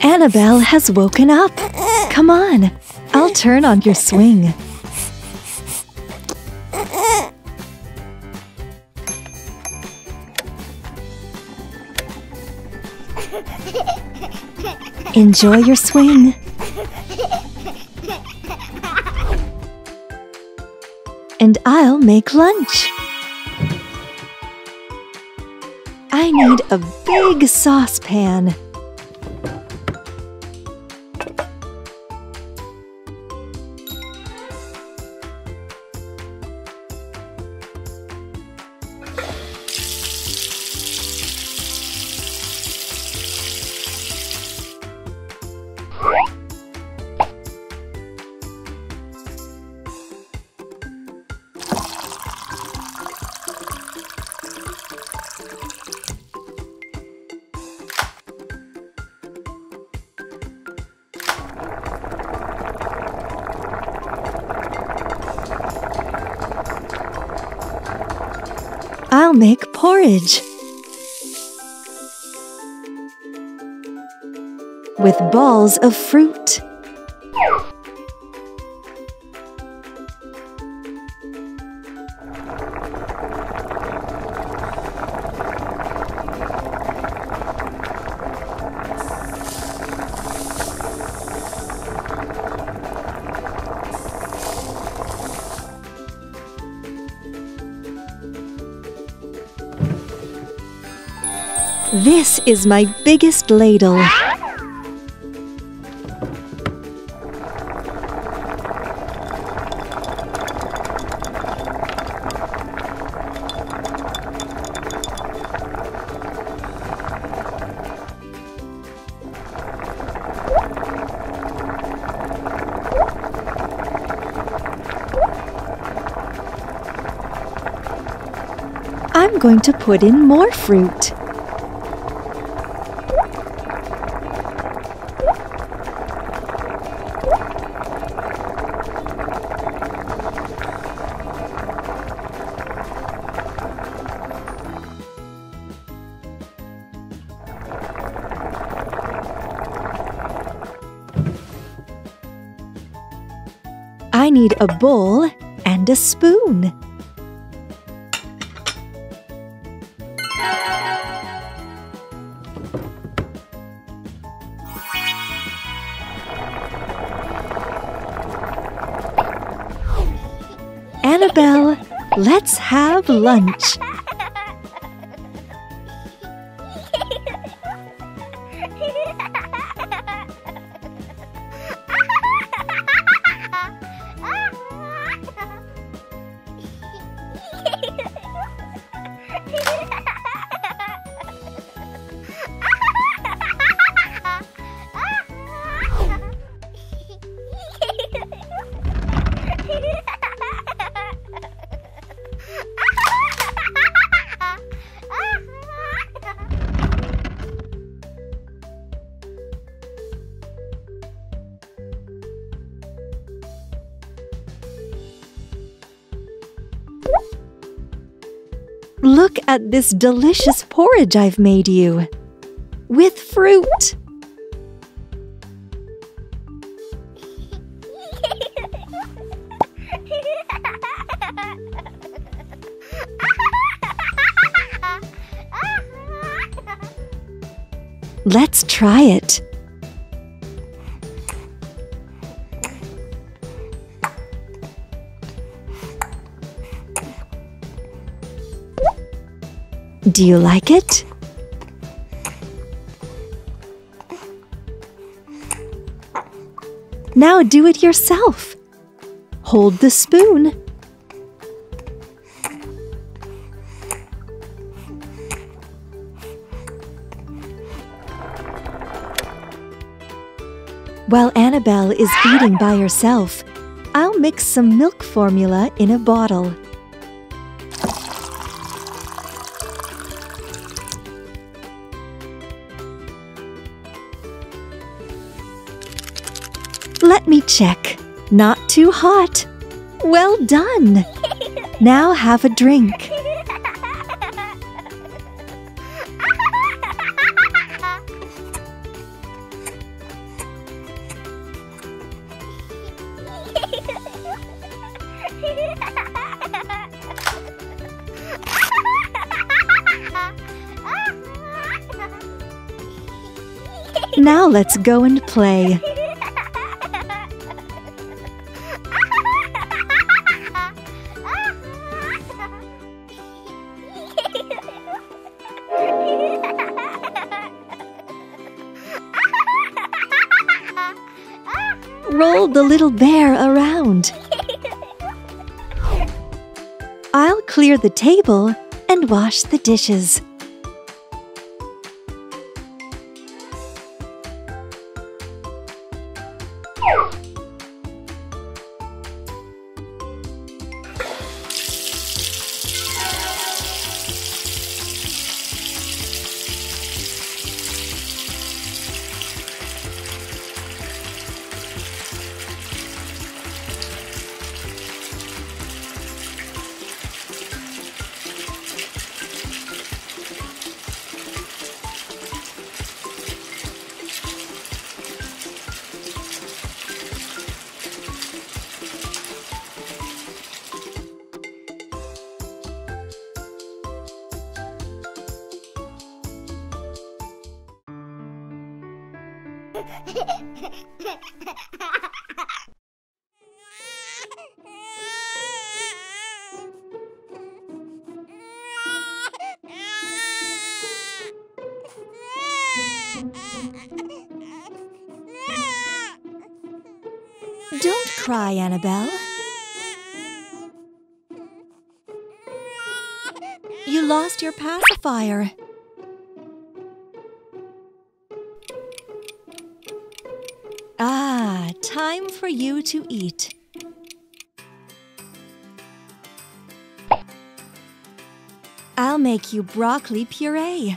Annabell has woken up. Come on, I'll turn on your swing. Enjoy your swing. And I'll make lunch. I need a big saucepan. Porridge. With balls of fruit. This is my biggest ladle. I'm going to put in more fruit. Need a bowl and a spoon. Annabell, let's have lunch. Look at this delicious porridge I've made you. With fruit. Let's try it. Do you like it? Now do it yourself. Hold the spoon. While Annabell is eating by herself, I'll mix some milk formula in a bottle. Check. Not too hot. Well done! Now have a drink. Now let's go and play. Little bear around. I'll clear the table and wash the dishes. Don't cry, Annabell. You lost your pacifier. Time for you to eat. I'll make you broccoli puree.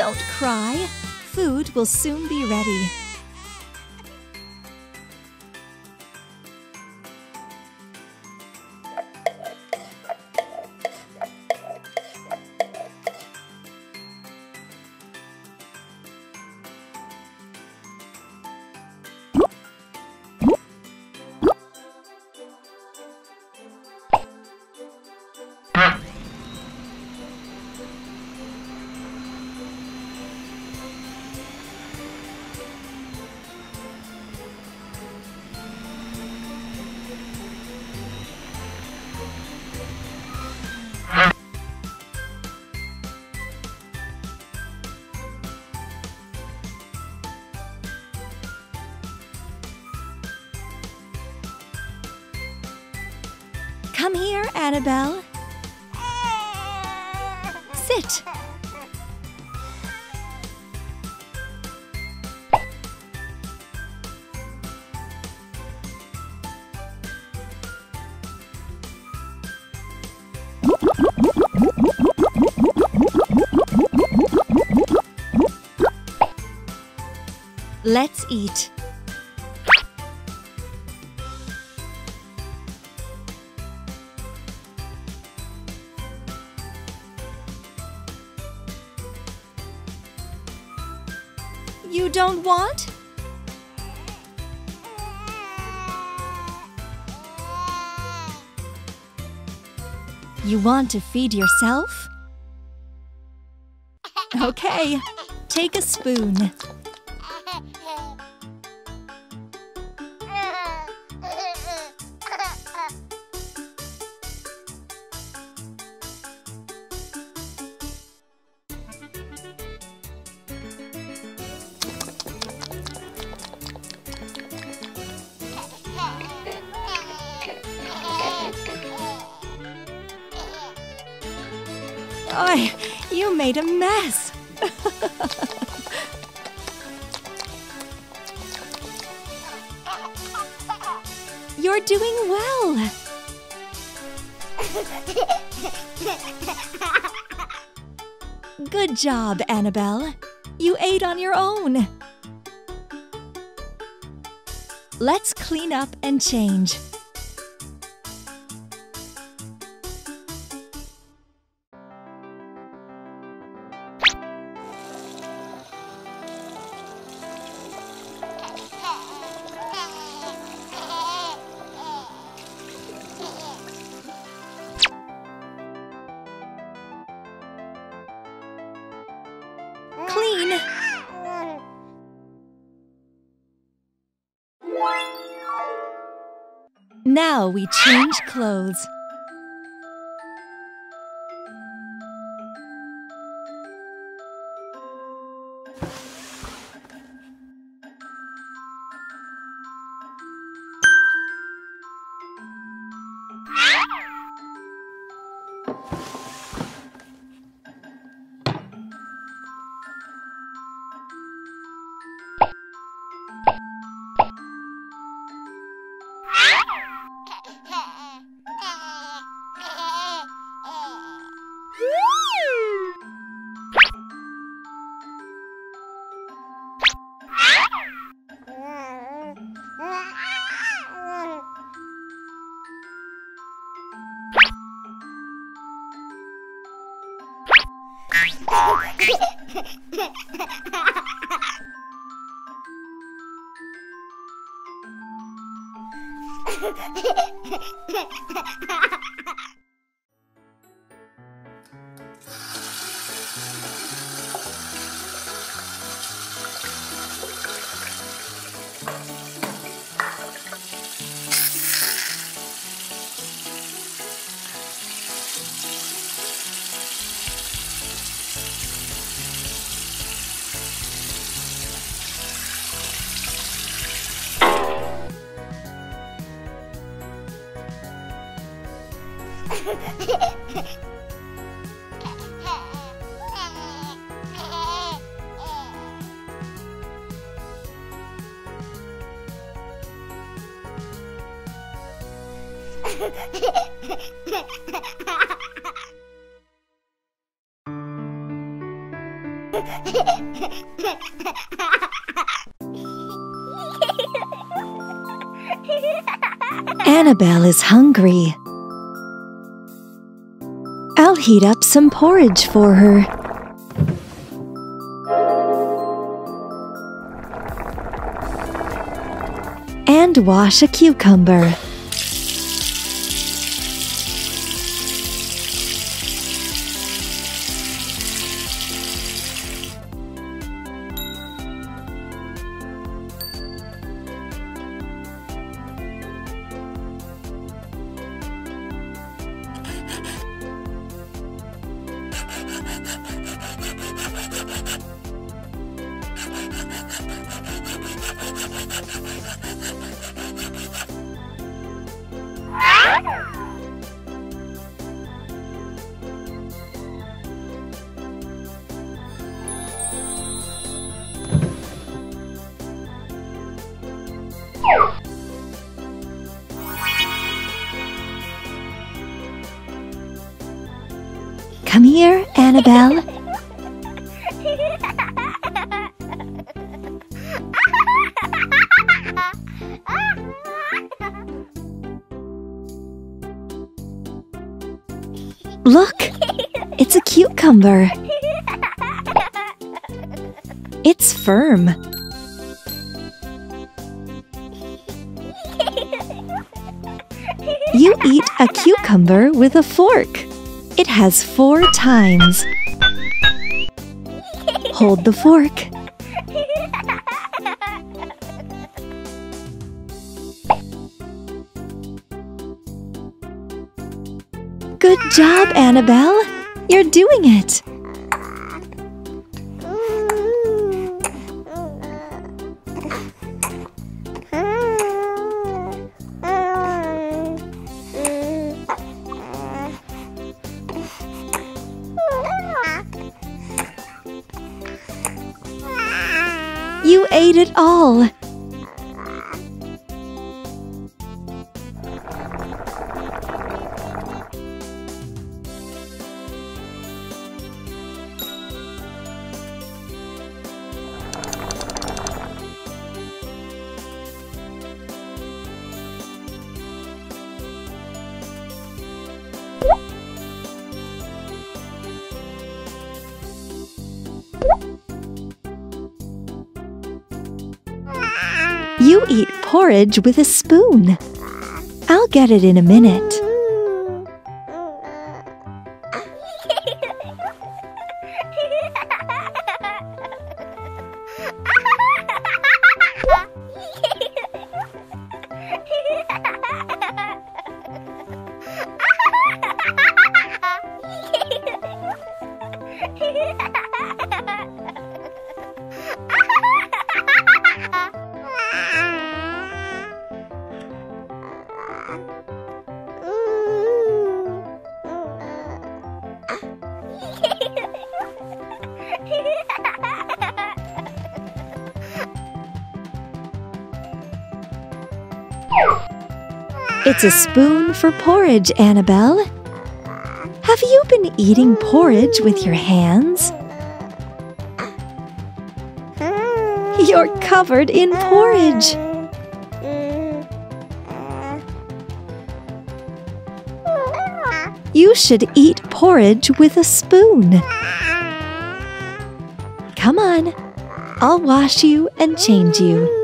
Don't cry. Food will soon be ready. Annabell. Sit. Let's eat. You don't want? You want to feed yourself? Okay, take a spoon. Oh, you made a mess. You're doing well. Good job, Annabell. You ate on your own. Let's clean up and change. Now we change clothes. Annabell is hungry. I'll heat up some porridge for her. And wash a cucumber. Annabell. Look, it's a cucumber. It's firm. You eat a cucumber with a fork. It has four times. Hold the fork. Good job, Annabell. You're doing it. You ate it all! Porridge with a spoon. I'll get it in a minute. It's a spoon for porridge, Annabell. Have you been eating porridge with your hands? You're covered in porridge. You should eat porridge with a spoon. Come on, I'll wash you and change you.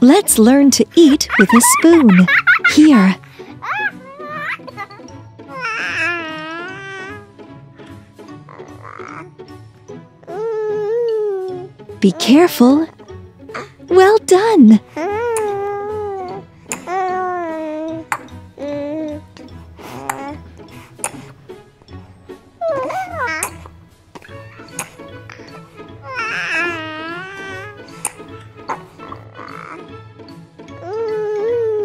Let's learn to eat with a spoon. Here. Be careful. Well done.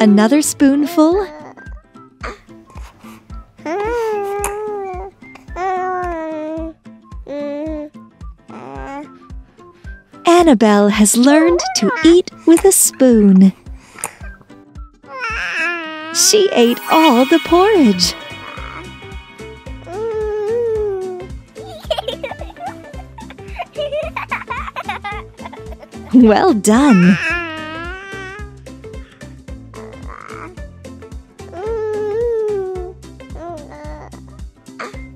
Another spoonful. Annabell has learned to eat with a spoon. She ate all the porridge. Well done.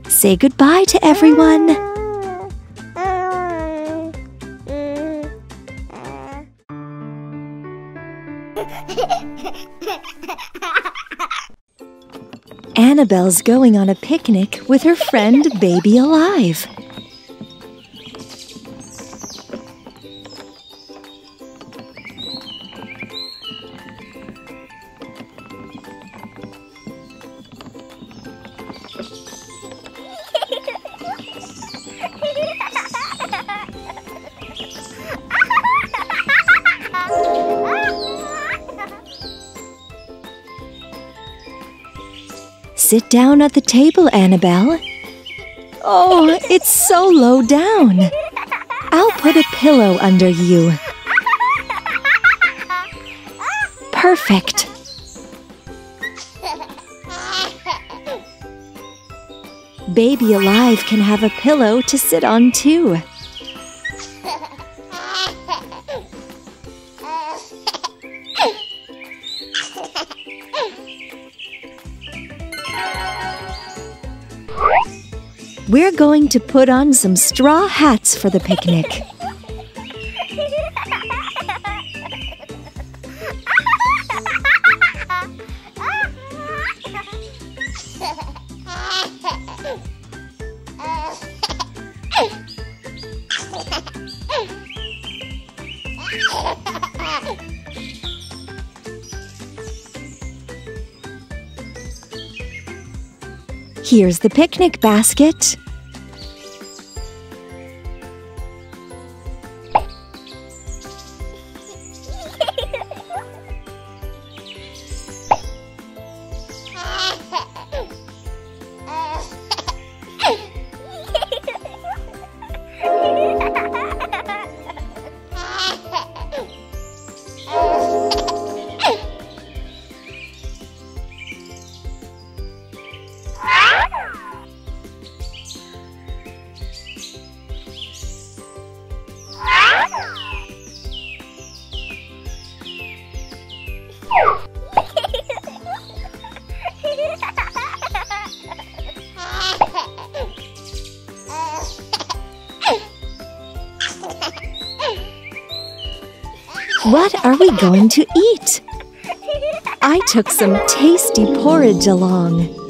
Say goodbye to everyone. Annabell's going on a picnic with her friend Baby Alive. Sit down at the table, Annabell. Oh, it's so low down. I'll put a pillow under you. Perfect. Baby Alive can have a pillow to sit on too. We're going to put on some straw hats for the picnic. Here's the picnic basket. We going to eat? I took some tasty porridge along.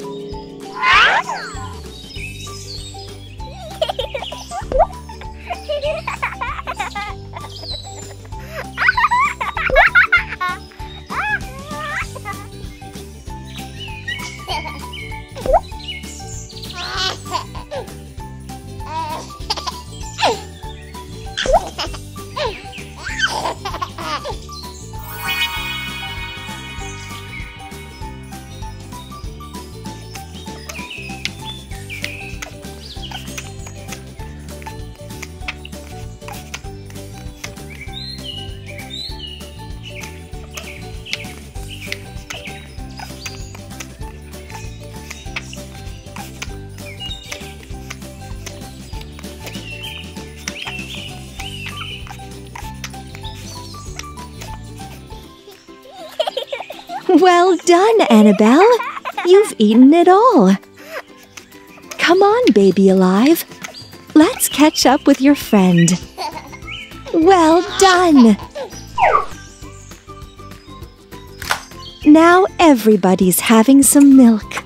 Done, Annabell. You've eaten it all. Come on, baby alive. Let's catch up with your friend. Well done. Now everybody's having some milk.